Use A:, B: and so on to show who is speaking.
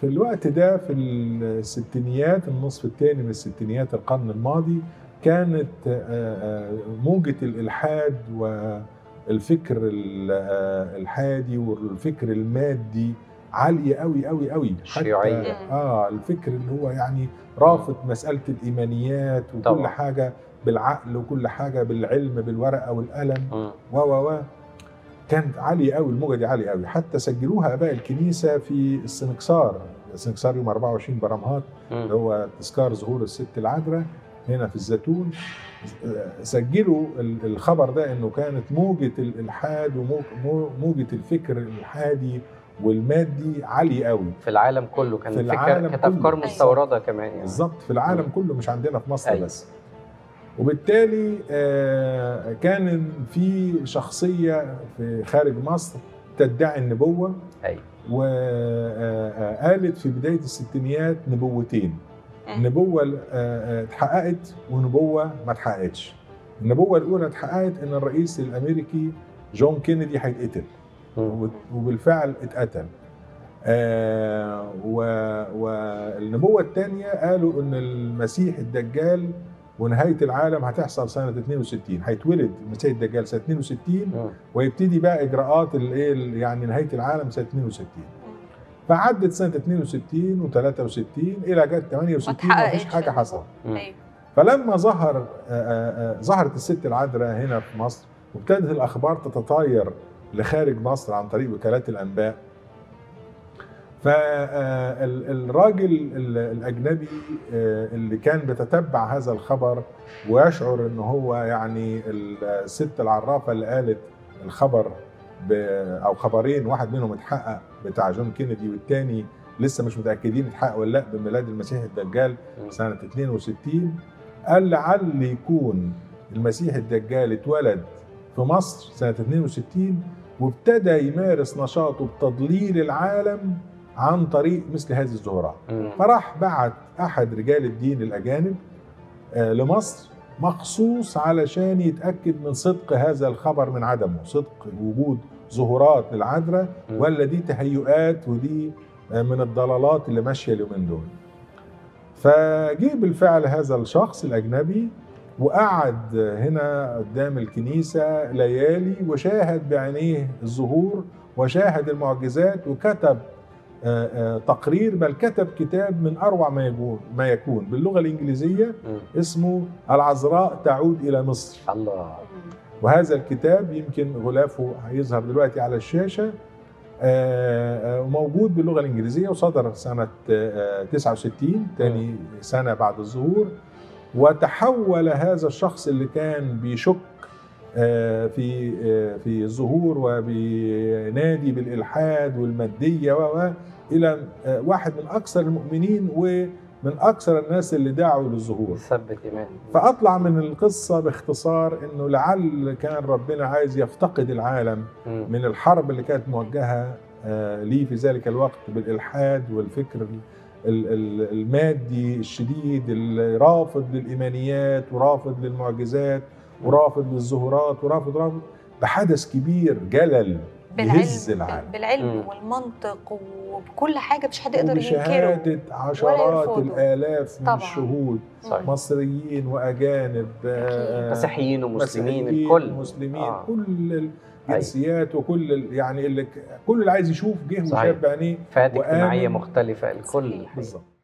A: في الوقت ده في الستينيات النصف الثاني من الستينيات القرن الماضي كانت آه، آه، موجة الإلحاد والفكر ال- آه، الحادي والفكر المادي عالية قوي قوي قوي
B: الشيوعية.
A: آه الفكر اللي هو يعني رافض مسألة الإيمانيات وكل
B: طبعا.
A: حاجة بالعقل وكل حاجة بالعلم بالورقة والقلم. و و و كانت عالية قوي الموجة دي عالية قوي حتى سجلوها آباء الكنيسة في السنكسار السنكسار يوم 24 برمهات اللي. هو تذكار ظهور الست العذراء هنا في الزيتون سجلوا ال- الخبر ده إنه كانت موجة الالحاد وموجة الفكر الالحادي والمادي عالية قوي
B: في العالم كله كان
A: في العالم
B: كانت.
C: أفكار.
B: مستوردة كمان يعني
A: بالظبط في العالم. كله مش عندنا في مصر
B: أيوة.
A: بس وبالتالي آه، كان في شخصية في خارج مصر تدعي النبوة
B: أيوه
A: وقالت في بداية الستينيات نبوتين. آه، آه، اتحققت ونبوة ما اتحققتش. النبوة الأولى اتحققت إن الرئيس الأمريكي جون كينيدي هيتقتل. وبالفعل اتقتل. آه والنبوة الثانية قالوا إن المسيح الدجال ونهاية العالم هتحصل سنة 62 هيتولد المسيح الدجال سنة 62
B: مم.
A: ويبتدي بقى إجراءات الايه يعني نهاية العالم سنة 62 فعدت سنة 62 و63 إلى جت 68
C: اتحققتش
A: مفيش حاجة
C: النبوة.
A: حصلت
B: مم.
C: أيوه
A: فلما ظهر آه، آه، آه، ظهرت الست العذراء هنا في مصر وابتدت الأخبار تتطاير لخارج مصر عن طريق وكالات الأنباء فالراجل الأجنبي آه، اللي كان بيتتبع هذا الخبر ويشعر إن هو يعني الست العرافة اللي قالت الخبر أو خبرين واحد منهم اتحقق بتاع جون كينيدي والتاني لسه مش متأكدين اتحقق ولا لأ بميلاد المسيح الدجال. سنة 62 قال لعل يكون المسيح الدجال اتولد في مصر سنة 62 وابتدى يمارس نشاطه بتضليل العالم عن طريق مثل هذه الظهورات. فراح بعت أحد رجال الدين الأجانب آه، لمصر مخصوص علشان يتأكد من صدق هذا الخبر من عدمه صدق وجود ظهورات للعذراء. ولا دي تهيؤات ودي آه، من الضلالات اللي ماشية اليومين دول. فجه بالفعل هذا الشخص الأجنبي وقعد هنا قدام الكنيسة ليالي وشاهد بعينيه الظهور وشاهد المعجزات وكتب تقرير بل كتب كتاب من أروع ما يكون ما يكون باللغة
B: الإنجليزية.
A: اسمه العذراء تعود إلى مصر.
B: الله
A: وهذا الكتاب يمكن غلافه هيظهر دلوقتي على الشاشة آه، آه، وموجود باللغة الإنجليزية وصدر سنة آه، 69 تاني سنة بعد الظهور وتحول هذا الشخص اللي كان بيشك آه، في آه، في الظهور وبينادي بالإلحاد والمادية و إلى آه، واحد من أكثر المؤمنين ومن أكثر الناس اللي دعوا للظهور.
B: ثبت إيمان.
A: فأطلع من القصة باختصار إنه لعل كان ربنا عايز يفتقد العالم. من الحرب اللي كانت موجهة آه، ليه في ذلك الوقت بالإلحاد والفكر ال- ال- ال- المادي الشديد اللي رافض للإيمانيات ورافض للمعجزات. ورافض للظهورات ورافض رافض بحدث كبير جلل يهز
C: بالعلم
A: العالم
C: بالعلم. والمنطق وبكل حاجة مش حد يقدر ينكره
A: وبشهادة عشرات. الآلاف من
C: طبعاً.
A: الشهود
B: صحيح.
A: مصريين وأجانب آه،
B: مسيحيين ومسلمين الكل
A: مسلمين
B: آه.
A: كل الجنسيات وكل ال- يعني اللي كل اللي عايز يشوف جه. وشاف بعينيه
B: فئات
A: اجتماعية.
B: مختلفة الكل.
A: بالظبط